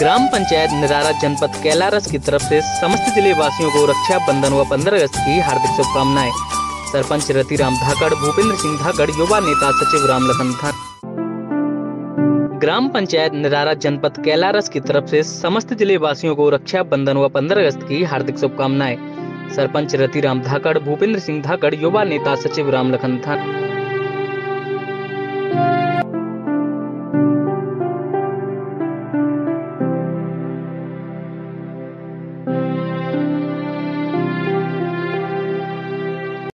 ग्राम पंचायत निरारा जनपद कैलारस की तरफ़ से समस्त ज़िले वासियों को रक्षा बंधन व 15 अगस्त की हार्दिक शुभकामनाएँ। सरपंच रतिराम धाकड़, भूपेंद्र सिंह धाकड़, युवा नेता सचिव राम लखन धन ग्राम पंचायत निरारा जनपद कैलारस की तरफ़ से समस्त ज़िले वासियों को रक्षा बंधन व 15 अगस्त की हार्दिक शुभकामनाएँ। सरपंच रतिराम धाकड़, भूपेंद्र सिंह धाकड़, युवा नेता सचिव राम लखन धन